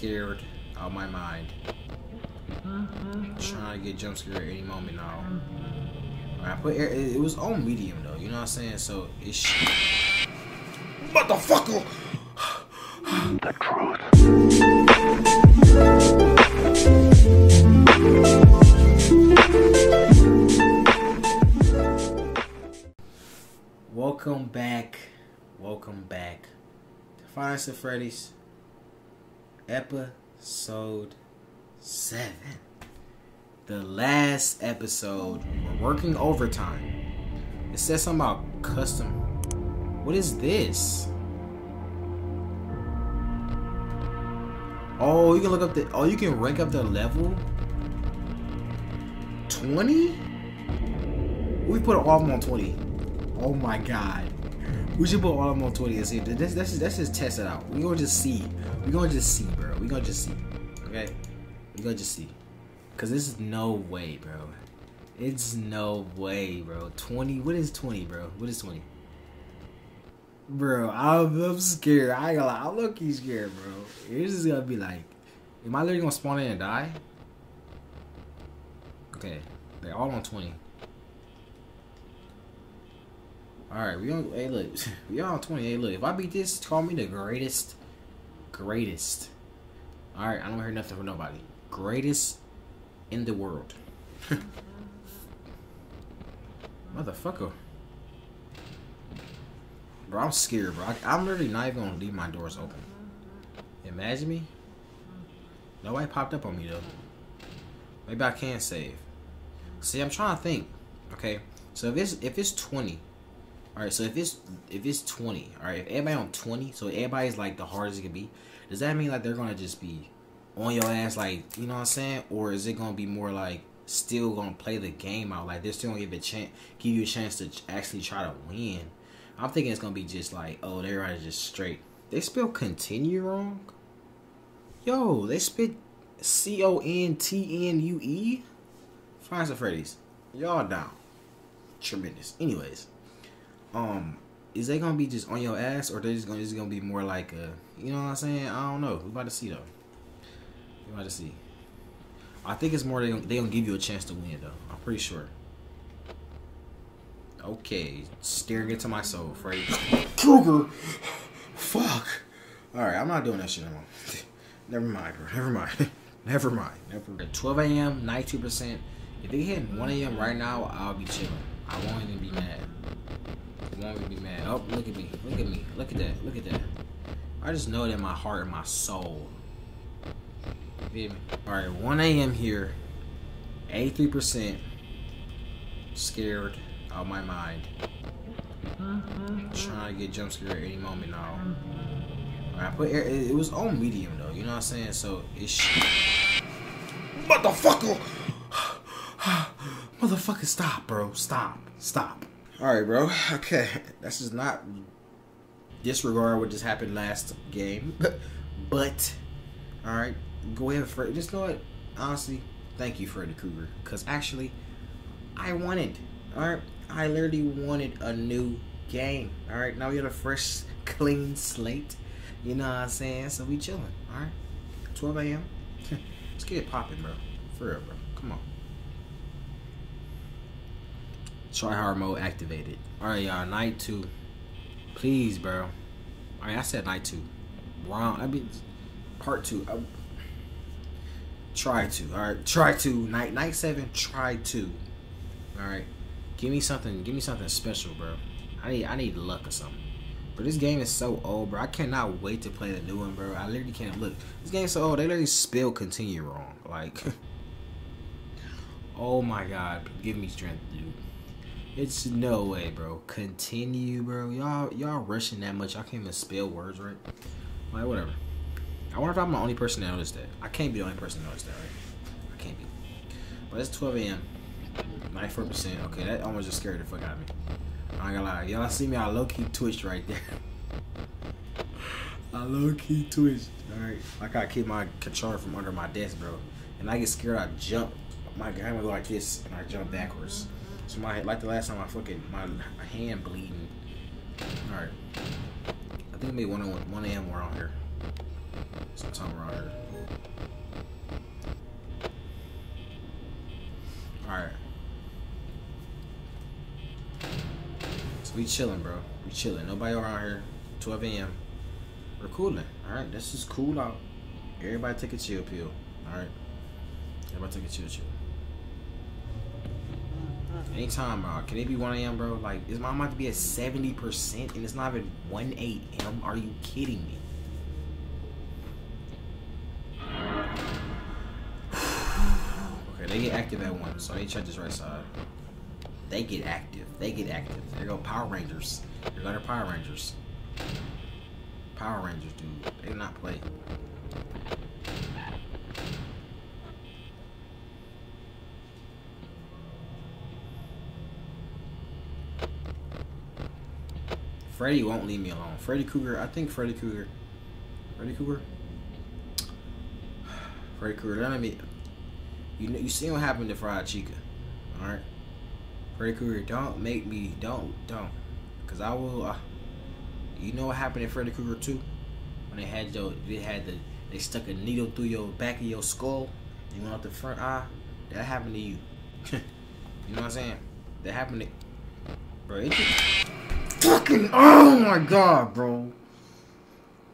scared out of my mind. Trying to get jump scared any moment now. I put air, it, it was on medium though, you know what I'm saying? So it's motherfucker. The truth. Welcome back. Welcome back to Five Nights at Freddy's episode 7. The last episode. We're working overtime. It says something about custom. What is this? Oh, you can look up the. Oh, you can rank up the level. 20? We put all of them on 20. Oh my god. We should put all of them on 20 and see. Let's, let's, just test it out. We're gonna just see. We're gonna just see, bro. We're gonna just see. Okay? We're gonna just see. Cause this is no way, bro. It's no way, bro. 20. What is 20, bro? What is 20? Bro, I'm, I'm scared. I ain't gonna lie. I'm low-key scared, bro. It's just gonna be like, am I literally gonna spawn in and die? Okay. They're all on 20. Alright, we on hey look, we all on 20. Hey look, if I beat this, call me the greatest. Greatest. Alright, I don't hear nothing from nobody. Greatest in the world. Motherfucker. Bro, I'm scared, bro. I, am literally not even gonna leave my doors open. Imagine me. Nobody popped up on me though. Maybe I can save. See, I'm trying to think. Okay, so if it's if it's 20, all right. So if it's if it's 20, all right. If everybody on 20, so everybody's like the hardest it can be. Does that mean like they're gonna just be on your ass, like you know what I'm saying, or is it gonna be more like still gonna play the game out, like they're still gonna give a chance, give you a chance to actually try to win? I'm thinking it's gonna be just like, oh, they're right, just straight. They spell continue wrong. Yo, they spit C O N T N U E. Five Nights at Freddy's. Y'all down. Tremendous. Anyways, um, is they gonna be just on your ass, or they just gonna just gonna be more like a, you know what I'm saying? I don't know. We about to see though. We about to see. I think it's more they gonna, they gonna give you a chance to win though. I'm pretty sure. Okay, staring into my soul, Freddy Krueger. Fuck. All right, I'm not doing that shit anymore. Never mind, bro. Never mind. Never mind. Never. At 12 a.m., 92%. If they hit 1 a.m. right now, I'll be chilling. I won't even be mad. I won't even be mad. Oh, look at me. Look at me. Look at that. Look at that. I just know it in my heart and my soul. Me? Alright, 1 a.m. here. 83%. Scared out my mind. Mm-hmm. Trying to get jump scared any moment now. I put air, it, it was on medium though, you know what I'm saying? So it's motherfucker. Motherfucker, stop, bro. Stop. Stop. All right, bro. Okay, that's just not disregard what just happened last game, but all right, go ahead, Freddy. Just know what? Honestly, thank you, Freddy Krueger, because actually, I wanted. All right, I literally wanted a new game. All right, now we got a fresh, clean slate. You know what I'm saying? So we chilling. All right, 12 a.m. Let's get it popping, bro. For real, bro. Come on. Try hard mode activated. Alright, y'all. Night two. Please, bro. Alright, I said night two. Wrong. I mean, part two. I, try two. Alright, try two. Night night seven. Try two. Alright. Give me something. Give me something special, bro. I need. I need luck or something. But this game is so old, bro. I cannot wait to play the new one, bro. I literally can't look. This game's so old. They literally spell continue wrong. Like. oh my god. Give me strength, dude. It's no way, bro. Continue, bro. Y'all, y'all rushing that much. I can't even spell words right. Like whatever. I wonder if I'm the only person that noticed that. I can't be the only person that noticed that, right? I can't be. But it's 12 a.m. 94%. Okay, that almost just scared the fuck out of me. I ain't gonna lie. Y'all see me? I low key twitched right there. I low key twitched. Alright. I gotta keep my controller from under my desk, bro. And I get scared, I jump. My camera go like this, and I jump backwards. So my like the last time I fucking my hand bleeding. All right, I think maybe one one a.m. we're on here. sometime around here. Alright. So we chilling, bro. We chilling. Nobody around here. 12 a.m. We're cooling. Alright, this is cool out. Everybody take a chill pill. Alright. Everybody take a chill chill. Anytime, bro. Can it be 1 a.m., bro? Like, is my about to be at 70% and it's not even 1 a.m.? Are you kidding me? okay, they get active at 1, so they check this right side. They get active. They get active. There go Power Rangers. There go their Power Rangers. Power Rangers, dude. They do not play. Freddy won't leave me alone. Freddy Krueger, I think Freddy Krueger. Freddy Krueger? Freddy Krueger, let me. You know, you see what happened to Fried Chica, all right? Freddy Krueger, don't make me, don't, don't, cause I will. Uh, you know what happened in Freddy Krueger 2? When they had your, they had the, they stuck a needle through your back of your skull. You went out the front eye. That happened to you. you know what I'm saying? That happened to, bro. Fucking oh my god, bro.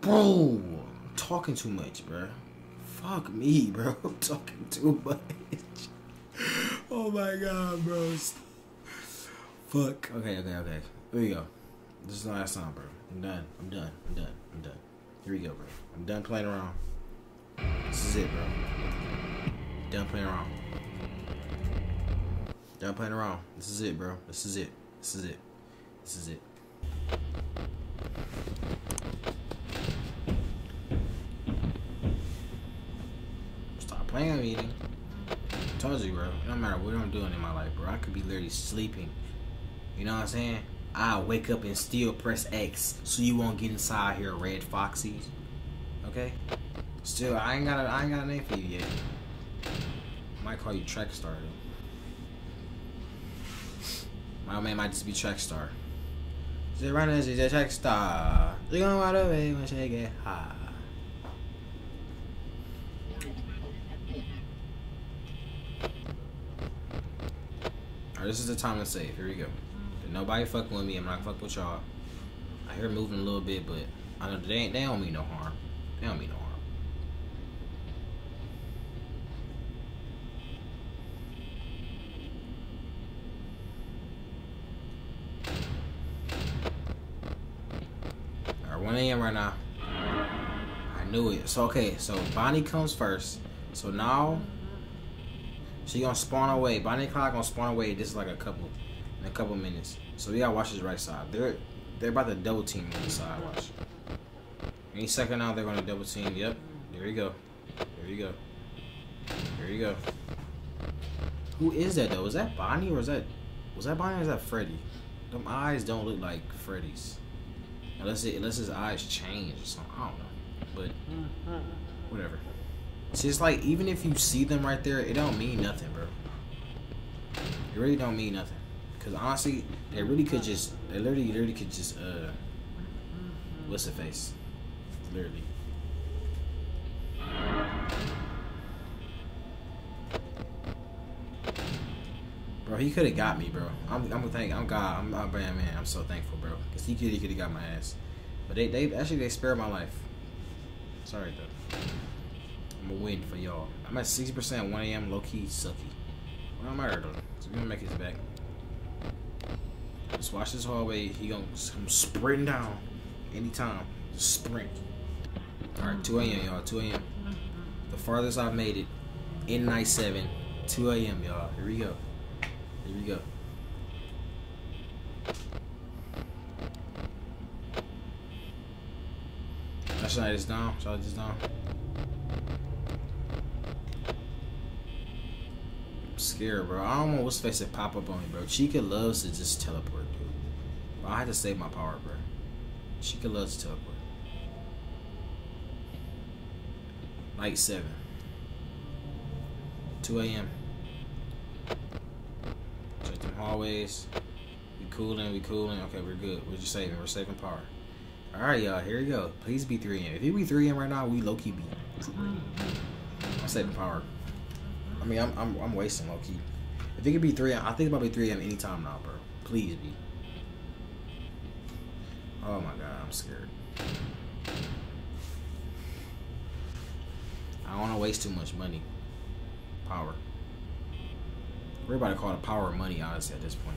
Bro, I'm talking too much, bro. Fuck me, bro. I'm talking too much. oh my god, bro. Fuck. Okay, okay, okay. Here we go. This is the last time, bro. I'm done. I'm done. I'm done. I'm done. Here we go, bro. I'm done playing around. This is it, bro. Done playing around. Done playing around. This is it, bro. This is it. This is it. This is it. Stop playing with me. I told you, bro. No matter what I'm doing in my life, bro. I could be literally sleeping. You know what I'm saying? I wake up and still press X so you won't get inside here, red foxies. Okay? Still, I ain't got a, I ain't got a name for you yet. I might call you Track Star though. My man might just be Track The runners is a track star. They gonna ride away when she get high. Alright, this is the time to save. Here we go. Nobody fucking with me. I'm not fucking with y'all. I hear moving a little bit, but I know they ain't. They don't mean no harm. They don't mean no harm. Alright, 1 a.m. right now. I knew it. So okay, so Bonnie comes first. So now she gonna spawn away. Bonnie and Clyde gonna spawn away. just like a couple, in a couple minutes. So we gotta watch this right side. They're they're about to double team on the side. Watch. Any second now they're gonna double team. Yep. There you go. There you go. There you go. Who is that though? Is that Bonnie or is that was that Bonnie or is that Freddy? Them eyes don't look like Freddy's. Unless it unless his eyes change or something. I don't know. But whatever. See, it's like even if you see them right there, it don't mean nothing, bro. It really don't mean nothing. Cause honestly, they really could just, they literally, literally could just, uh, what's the face? Literally. Bro, he could have got me, bro. I'm, I'm thank, I'm God, I'm, I'm man, man. I'm so thankful, bro. Cause he could, he could have got my ass. But they, they actually they spared my life. Sorry though. I'm gonna win for y'all. I'm at 60% 1 a.m. low key sucky. Don't matter though. So we gonna make his back. Just watch this hallway. He gonna come sprinting down anytime. Just sprint. Alright, 2 a.m. y'all. 2 a.m. The farthest I've made it in night 7. 2 a.m. y'all. Here we go. Here we go. I shut this down. Shut this down. I'm scared, bro. I don't know what's face to pop up on me, bro. Chica loves to just teleport, dude. Bro, I had to save my power, bro. Chica loves to teleport. Night 7. 2 a.m. Hallways. We cooling, we cooling. Okay, we're good. We're just saving. We're saving power. Alright, y'all, here we go. Please be 3M. If it be 3M right now, we low key be. I'm saving power. I mean, I'm, I'm, I'm wasting low key. If it could be 3M, I think about to be 3M anytime now, bro. Please be. Oh my god, I'm scared. I don't want to waste too much money. Power. We're about to call it power of money, honestly, at this point.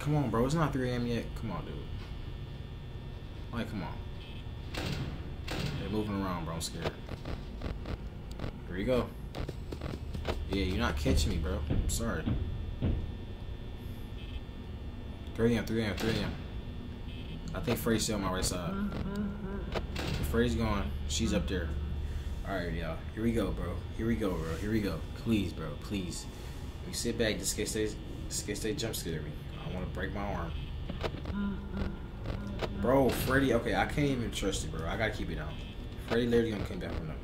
Come on, bro. It's not 3 a.m. yet. Come on, dude. Like, come on. They're moving around, bro. I'm scared. Here you go. Yeah, you're not catching me, bro. I'm sorry. 3 a.m., 3 a.m., 3 a.m. I think Frey's still on my right side. Mm-hmm. Frey's gone. She's up there. Alright, y'all. Here we go, bro. Here we go, bro. Here we go. Please, bro. Please. You sit back. This case they, this case they jump scare me. I want to break my arm. Bro, Freddy. Okay, I can't even trust it, bro. I gotta keep it down. Freddy literally gonna come back from them.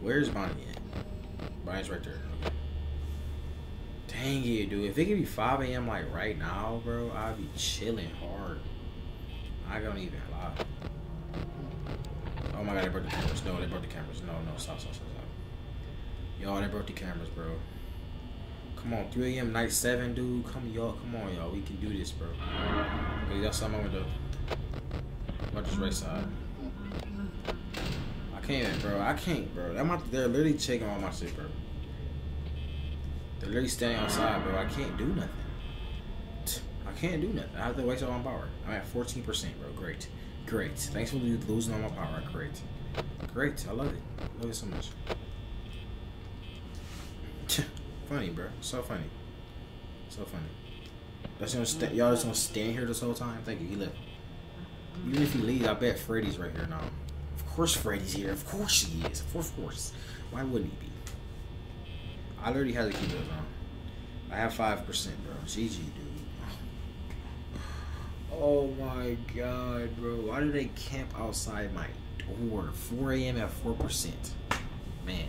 Where's Bonnie at? Bonnie's right there. Okay. Dang it, dude. If it could be 5 a.m. like right now, bro, I'd be chilling hard. I don't even lie. Oh my god, they broke the cameras. No, they broke the cameras. No, no, stop, stop, stop, stop. Y'all, they broke the cameras, bro. Come on, 3 a.m. night 7, dude. Come, y'all. Come on, y'all. We can do this, bro. Okay, y'all saw my window. About this right side. I can't, bro. I can't, bro. I'm out there literally checking all my shit, bro. They're literally standing outside, bro. I can't do nothing. I can't do nothing. I have to waste all my power. I'm at 14%, bro. Great. Great. Thanks for losing all my power. Great. Great. I love it. I love it so much. funny, bro. So funny. So funny. That's gonna y'all just gonna stand here this whole time. Thank you. He left. Even if he leaves, I bet Freddy's right here now. Of course, Freddy's here. Of course he is. Of course. Why wouldn't he be? I literally have keep it on. I have five percent, bro. GG, dude. Oh my god, bro. Why do they camp outside my door? 4 a.m. at 4%. Man.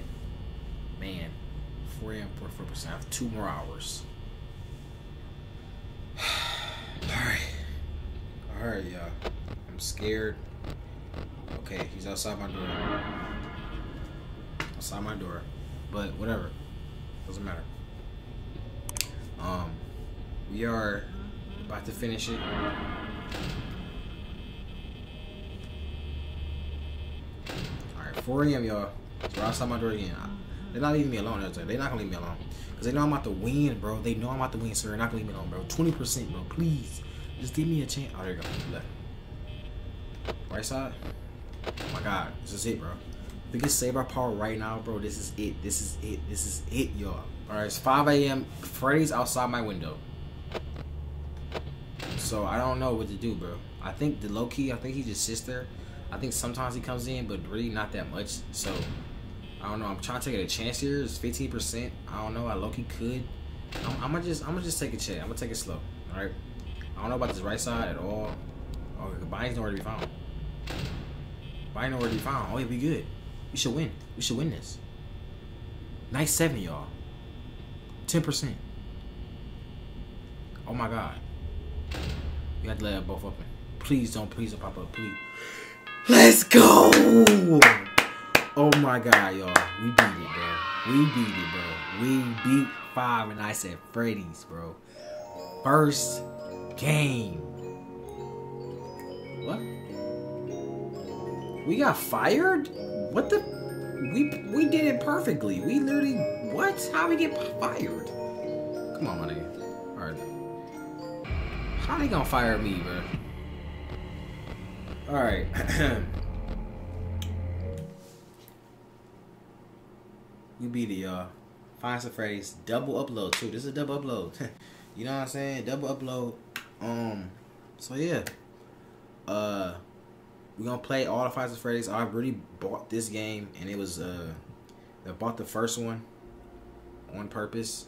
Man. 4 a.m. 4%. I have two more hours. Alright. Alright, y'all. I'm scared. Okay, he's outside my door. Outside my door. But whatever. Doesn't matter. Um, we are about to finish it. Alright, 4 a.m. y'all. So outside my door again. They're not leaving me alone. They're not gonna leave me alone. Because they know I'm about to win, bro. They know I'm about to win, so they're not gonna leave me alone, bro. 20%, bro. Please. Just give me a chance. Oh, there you go. Left. Right side. Oh my god. This is it, bro. If we can save our power right now, bro, this is it. This is it. This is it, y'all. Alright, it's 5 a.m. Freddy's outside my window. So I don't know what to do, bro. I think the low key, I think he just sits there. I think sometimes he comes in, but really not that much. So I don't know. I'm trying to take a chance here. It's 15%. I don't know. I low key could. I'm, I'm, gonna just, I'm gonna just take a chance. I'm gonna take it slow. All right. I don't know about this right side at all. Oh, Bonnie's nowhere to be found. Bonnie nowhere to be found. Oh, yeah, we good. We should win. We should win this. Nice seven, y'all. 10%. Oh my god. You have to let both open. Please don't, please don't pop up, please. Let's go! Oh my god, y'all. We beat it, bro. We beat it, bro. We beat Five Nights at Freddy's, bro. First game. What? We got fired? What the? We we did it perfectly. We literally what? How we get fired? Come on, my nigga. Alright. How they gonna fire me, bro? Alright. we beat it, y'all. Five Nights at Freddy's. Double upload, too. This is a double upload. you know what I'm saying? Double upload. Um, so yeah. Uh, we're gonna play all the Five Freddy's. I already bought this game, and it was, uh, I bought the first one on purpose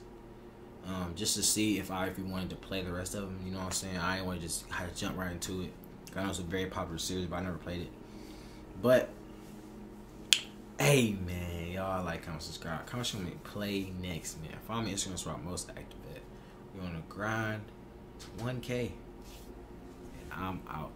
um, just to see if I if even wanted to play the rest of them. You know what I'm saying? I didn't want to just had to jump right into it. I know it's a very popular series, but I never played it. But hey, man, y'all like, comment, subscribe, comment, show me play next, man. Follow me on Instagram, where I'm most active at. We're on a grind, 1K, and I'm out.